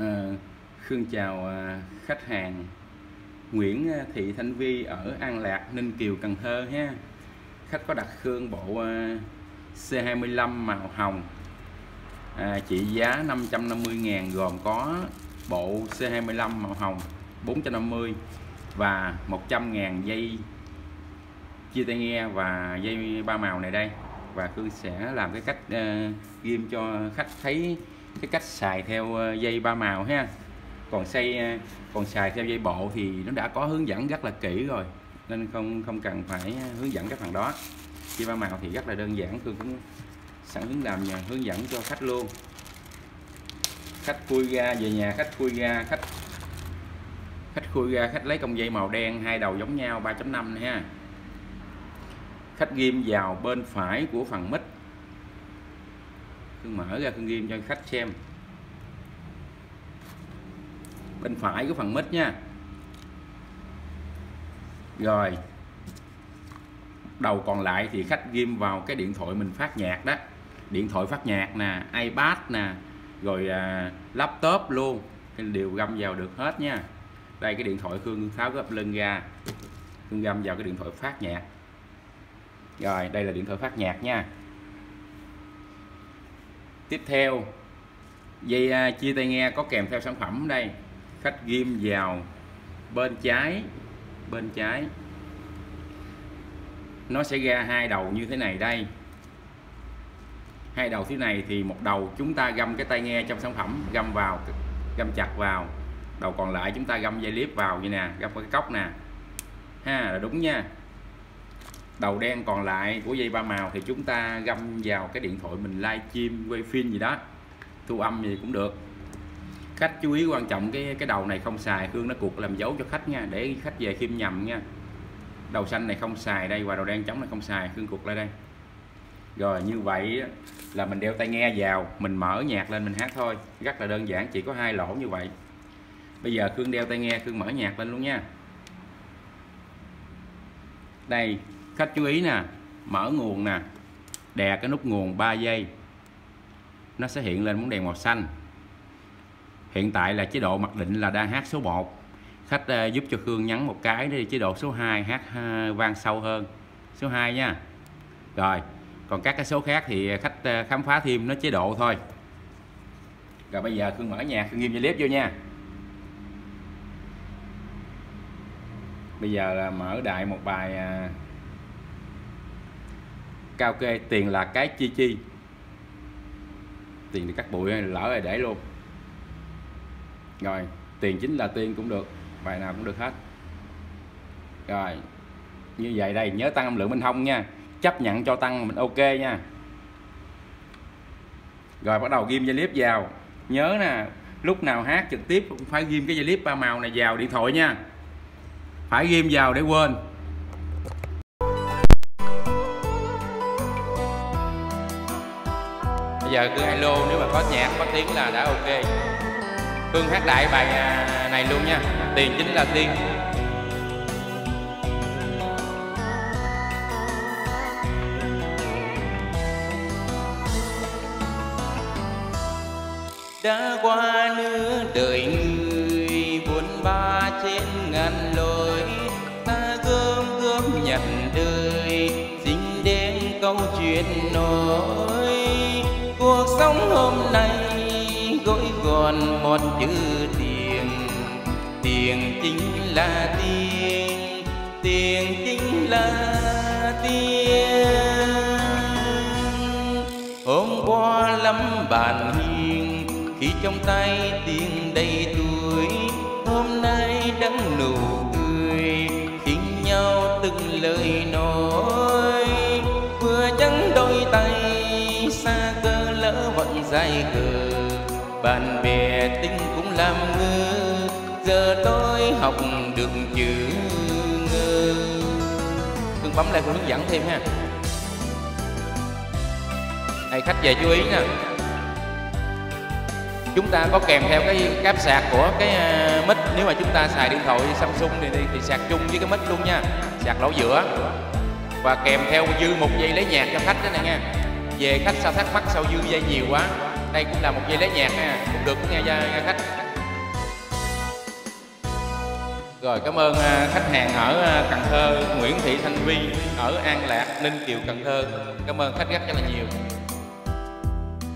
À, Khương chào à, khách hàng. Nguyễn ờ, Thị Thanh Vi ở An Lạc, Ninh Kiều, Cần Thơ ha. Khách có đặt Khương bộ à, C25 màu hồng. À, trị giá 550 ngàn gồm có bộ C25 màu hồng 450 và 100 ngàn dây chia tay nghe và dây ba màu này đây. Và Khương sẽ làm cái cách uh, ghim cho khách thấy cái cách xài theo ờ, dây ba màu ha. Còn xây ờ, còn xài theo dây bộ thì nó đã có hướng dẫn rất là kỹ rồi, nên không không cần phải hướng dẫn cái phần đó. Dây ba màu thì rất là đơn giản, tôi cũng sẵn hướng làm nhà, hướng dẫn cho khách luôn. Khách khui ra, về nhà khách khui ra, khách khách khui ra, khách lấy công dây màu đen, hai đầu giống nhau 3.5 ha. Khách ghim vào bên phải của phần mít tôi mở ra tôi ghim cho khách xem. Bên phải của phần mít nha. Rồi. Đầu còn lại thì khách ghim vào cái điện thoại mình phát nhạc đó. Điện thoại phát nhạc nè iPad nè rồi à, laptop luôn. Cái đều găm vào được hết nha. Đây cái điện thoại Khương tháo gấp lưng ra Khương găm vào cái điện thoại phát nhạc. Rồi đây là điện thoại phát nhạc nha tiếp theo, dây à, chia tay nghe có kèm theo sản phẩm đây. Khách ghim vào bên trái bên trái. Nó sẽ ra hai đầu như thế này đây. Hai đầu thế này thì một đầu chúng ta găm cái tai nghe trong sản phẩm, găm vào, găm chặt vào. Đầu còn lại chúng ta găm dây clip vào như nè, găm cái cốc nè. Ha, là đúng nha đầu đen còn lại của dây ba màu thì chúng ta găm vào cái điện thoại mình live stream, quay phim gì đó. Thu âm gì cũng được. Khách chú ý quan trọng cái cái đầu này không xài, Khương nó cuộc làm dấu cho khách nha, để khách về khiêm nhầm nha. Đầu xanh này không xài đây, và đầu đen trống này không xài, Khương cuộc lại đây. Rồi, như vậy là mình đeo tai nghe vào, mình mở nhạc lên mình hát thôi. Rất là đơn giản, chỉ có hai lỗ như vậy. Bây giờ Khương đeo tai nghe, Khương mở nhạc lên luôn nha. Đây khách chú ý nè mở nguồn nè đè cái nút nguồn 3 giây. Nó sẽ hiện lên bóng đèn màu xanh. Hiện tại là chế độ mặc định là đang hát số 1 khách uh, giúp cho Khương nhấn một cái đi chế độ số 2 hát uh, vang sâu hơn. Số 2 nha. Rồi còn các cái số khác thì khách uh, khám phá thêm nó chế độ thôi. Rồi bây giờ Khương mở nhạc Khương nghiêm dây clip vô nha. Bây giờ là mở đại một bài uh, cao kê, tiền là cái chi chi. Tiền thì cắt bụi, lỡ rồi để luôn. Rồi, tiền chính là tiền cũng được, bài nào cũng được hết. Rồi, như vậy đây, nhớ tăng âm lượng bên hông nha. Chấp nhận cho tăng mình ok nha. Rồi, bắt đầu ghim dây clip vào. Nhớ nè, lúc nào hát trực tiếp cũng phải ghim cái dây clip ba màu này vào điện thoại nha. Phải ghim vào để quên. Giờ cứ alo nếu mà có nhạc, có tiếng là đã ok. Hương hát đại bài à, này luôn nha. Tiền chính là tiên. Đã qua nửa đời người, buồn ba trên ngàn lối. Ta gom gom nhận đời, dính đến câu chuyện nói cuộc sống hôm nay gối gòn một chữ tiền. Tiền chính là tiền tiền chính là tiền. Hôm qua lắm bàn hiền, khi trong tay tiền đầy tuổi, hôm nay đắng nụ lỡ dài cờ bạn bè tính cũng làm ngơ giờ tôi học được chữ ngơ cưng bấm lại cô hướng dẫn thêm ha. Này khách về chú ý nha. Chúng ta có kèm theo cái cáp sạc của cái à, mic. Nếu mà chúng ta xài điện thoại Samsung thì, thì, thì sạc chung với cái mic luôn nha. Sạc lỗ giữa. Và kèm theo dư một dây lấy nhạc cho khách đó này nha về khách sao thắc mắc sao dư dây nhiều quá. Đây cũng là một dây lấy nhạc nha cũng được cũng nghe ra khách. Rồi, cảm ơn à, khách hàng ở à, Cần Thơ, Nguyễn Thị Thanh Vi ở An Lạc, Ninh Kiều, Cần Thơ. Cảm ơn khách rất là nhiều.